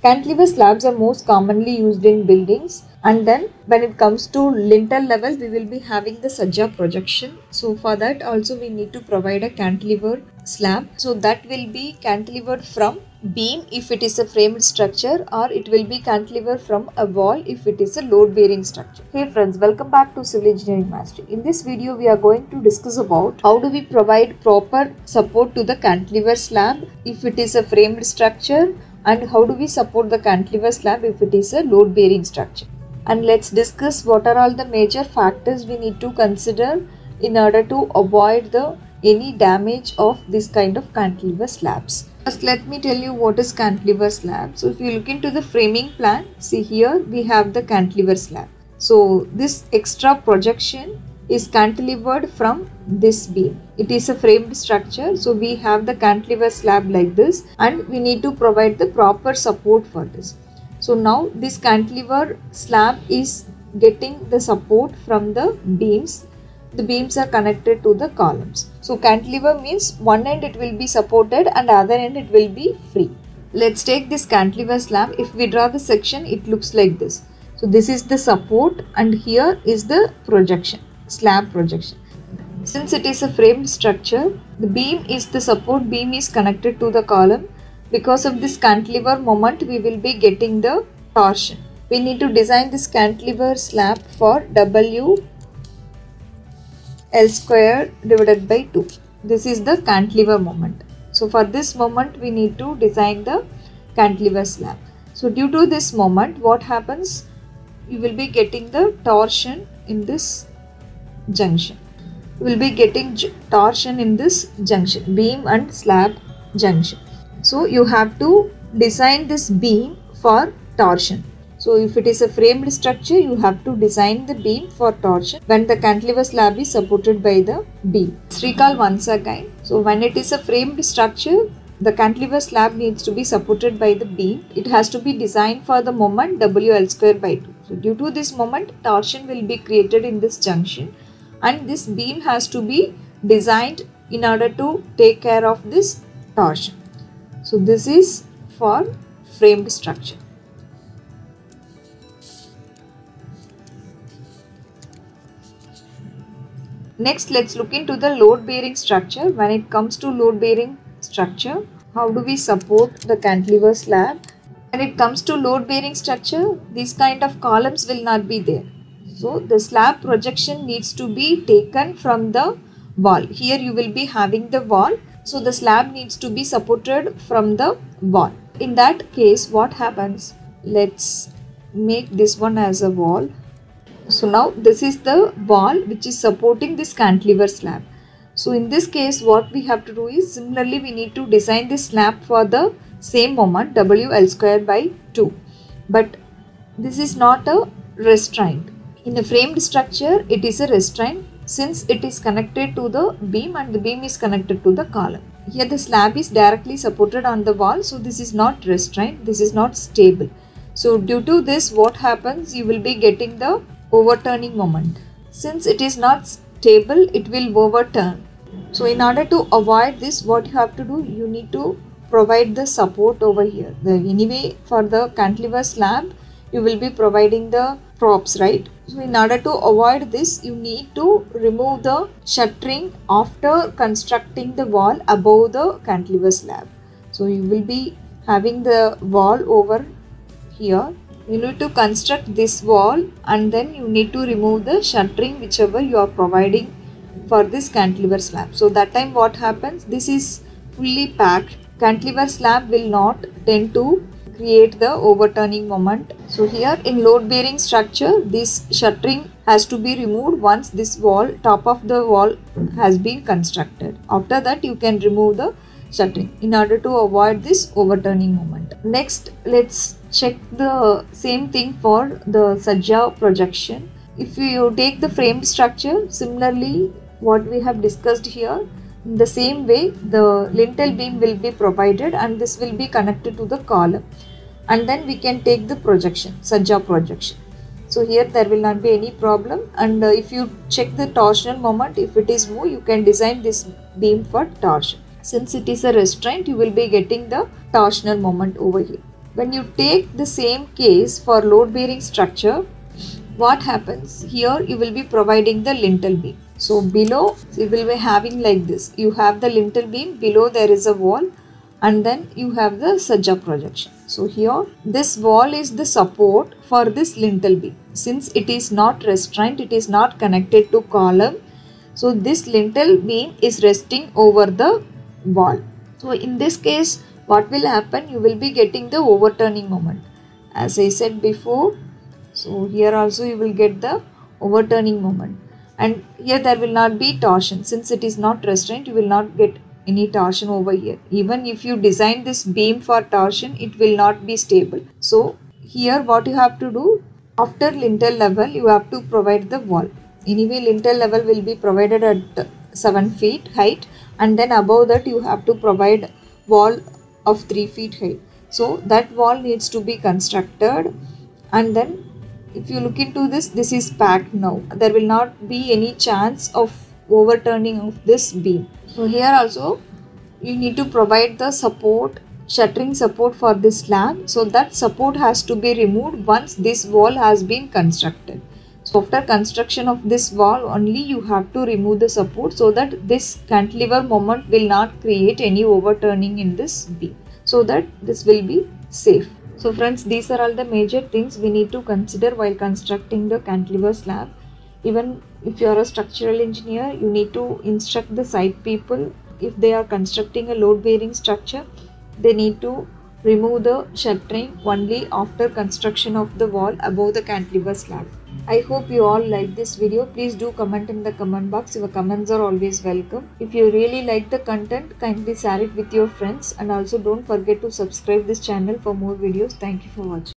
Cantilever slabs are most commonly used in buildings and then when it comes to lintel level we will be having the sajja projection. So for that also we need to provide a cantilever slab. So that will be cantilevered from beam if it is a framed structure or it will be cantilever from a wall if it is a load bearing structure. Hey friends welcome back to Civil Engineering Mastery. In this video we are going to discuss about how do we provide proper support to the cantilever slab if it is a framed structure and how do we support the cantilever slab if it is a load bearing structure and let's discuss what are all the major factors we need to consider in order to avoid the any damage of this kind of cantilever slabs. First let me tell you what is cantilever slab. So if you look into the framing plan, see here we have the cantilever slab. So this extra projection is cantilevered from this beam. It is a framed structure so we have the cantilever slab like this and we need to provide the proper support for this. So now this cantilever slab is getting the support from the beams. The beams are connected to the columns. So cantilever means one end it will be supported and other end it will be free. Let's take this cantilever slab. If we draw the section it looks like this. So this is the support and here is the projection slab projection. Since it is a framed structure, the beam is the support beam is connected to the column. Because of this cantilever moment, we will be getting the torsion. We need to design this cantilever slab for W L square divided by 2. This is the cantilever moment. So for this moment, we need to design the cantilever slab. So due to this moment, what happens? You will be getting the torsion in this junction. We will be getting torsion in this junction, beam and slab junction. So you have to design this beam for torsion. So if it is a framed structure, you have to design the beam for torsion when the cantilever slab is supported by the beam. Let's recall once again. So when it is a framed structure, the cantilever slab needs to be supported by the beam. It has to be designed for the moment WL square by 2. So due to this moment, torsion will be created in this junction and this beam has to be designed in order to take care of this torsion. So this is for framed structure. Next let's look into the load bearing structure. When it comes to load bearing structure, how do we support the cantilever slab? When it comes to load bearing structure, these kind of columns will not be there. So the slab projection needs to be taken from the wall. Here you will be having the wall. So the slab needs to be supported from the wall. In that case what happens? Let's make this one as a wall. So now this is the wall which is supporting this cantilever slab. So in this case what we have to do is similarly we need to design this slab for the same moment WL square by 2. But this is not a restraint. In a framed structure it is a restraint since it is connected to the beam and the beam is connected to the column. Here the slab is directly supported on the wall so this is not restraint, this is not stable. So due to this what happens you will be getting the overturning moment. Since it is not stable it will overturn. So in order to avoid this what you have to do you need to provide the support over here. The anyway for the cantilever slab you will be providing the props right. So in order to avoid this you need to remove the shuttering after constructing the wall above the cantilever slab. So you will be having the wall over here you need to construct this wall and then you need to remove the shuttering whichever you are providing for this cantilever slab. So that time what happens this is fully packed cantilever slab will not tend to create the overturning moment. So here in load bearing structure this shuttering has to be removed once this wall top of the wall has been constructed. After that you can remove the shuttering in order to avoid this overturning moment. Next let's check the same thing for the sajja projection. If you take the framed structure similarly what we have discussed here in the same way the lintel beam will be provided and this will be connected to the column and then we can take the projection sajja projection. So here there will not be any problem and uh, if you check the torsional moment if it is moved you can design this beam for torsion. Since it is a restraint you will be getting the torsional moment over here. when you take the same case for load bearing structure what happens here you will be providing the lintel beam so below you will be having like this. You have the lintel beam below there is a wall and then you have the sajja projection. So here this wall is the support for this lintel beam. Since it is not restrained it is not connected to column so this lintel beam is resting over the wall. So in this case what will happen? You will be getting the overturning moment. As i said before so here also you will get the overturning moment and here there will not be torsion. Since it is not restrained you will not get any torsion over here. Even if you design this beam for torsion it will not be stable. So here what you have to do after lintel level you have to provide the wall. Anyway lintel level will be provided at 7 feet height and then above that you have to provide wall of 3 feet height. So that wall needs to be constructed and then if you look into this this is packed now. There will not be any chance of overturning of this beam. So here also you need to provide the support shuttering support for this slab so that support has to be removed once this wall has been constructed. So after construction of this wall only you have to remove the support so that this cantilever moment will not create any overturning in this beam. So that this will be safe so friends, these are all the major things we need to consider while constructing the cantilever slab. Even if you are a structural engineer, you need to instruct the site people if they are constructing a load bearing structure, they need to remove the shuttering only after construction of the wall above the cantilever slab. I hope you all like this video. Please do comment in the comment box. Your comments are always welcome. If you really like the content, kindly share it with your friends and also don't forget to subscribe this channel for more videos. Thank you for watching.